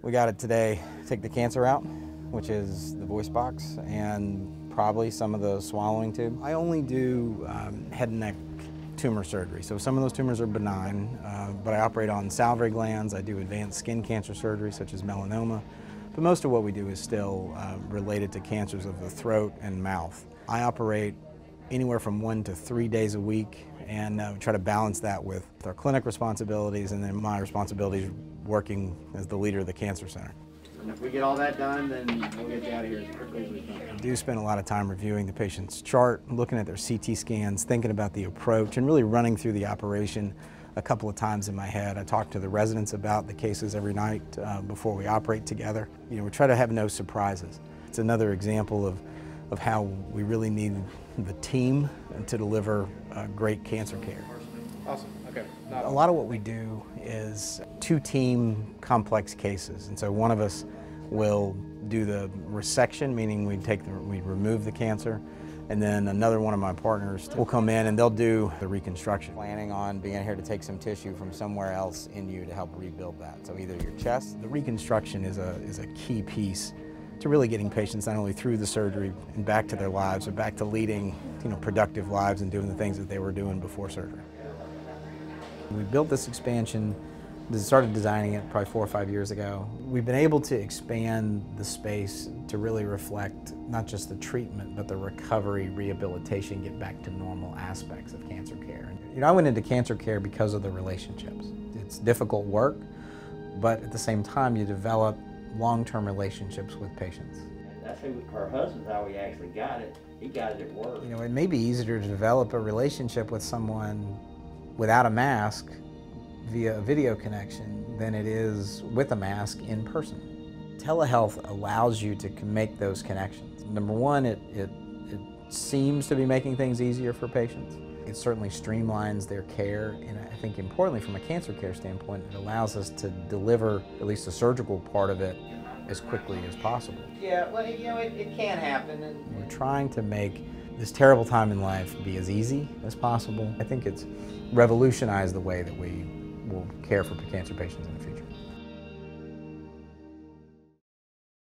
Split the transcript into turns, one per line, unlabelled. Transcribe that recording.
We got it today. Take the cancer out, which is the voice box, and probably some of the swallowing tube. I only do um, head and neck tumor surgery. So some of those tumors are benign, uh, but I operate on salivary glands. I do advanced skin cancer surgery, such as melanoma. But most of what we do is still uh, related to cancers of the throat and mouth. I operate anywhere from one to three days a week and uh, try to balance that with our clinic responsibilities and then my responsibilities working as the leader of the cancer center.
And if we get all that done, then we'll get you out of here as quickly as we can.
I do spend a lot of time reviewing the patient's chart, looking at their CT scans, thinking about the approach, and really running through the operation a couple of times in my head. I talk to the residents about the cases every night uh, before we operate together. You know, we try to have no surprises. It's another example of, of how we really need the team to deliver uh, great cancer care.
Awesome. Okay.
A lot of what we do is two team complex cases. And so one of us will do the resection, meaning we take the, we remove the cancer, and then another one of my partners will come in and they'll do the reconstruction. Planning on being here to take some tissue from somewhere else in you to help rebuild that. So either your chest, the reconstruction is a, is a key piece to really getting patients not only through the surgery and back to their lives, but back to leading you know, productive lives and doing the things that they were doing before surgery. We built this expansion, started designing it probably four or five years ago. We've been able to expand the space to really reflect not just the treatment, but the recovery, rehabilitation, get back to normal aspects of cancer care. You know, I went into cancer care because of the relationships. It's difficult work, but at the same time, you develop long-term relationships with patients.
That's who her husband's how he actually got it. He got it at work.
You know, it may be easier to develop a relationship with someone without a mask via a video connection than it is with a mask in person. Telehealth allows you to make those connections. Number one, it, it, it seems to be making things easier for patients. It certainly streamlines their care, and I think importantly from a cancer care standpoint, it allows us to deliver at least the surgical part of it as quickly as possible.
Yeah, well, you know, it, it can happen. And
We're trying to make this terrible time in life be as easy as possible. I think it's revolutionized the way that we will care for cancer patients in the future.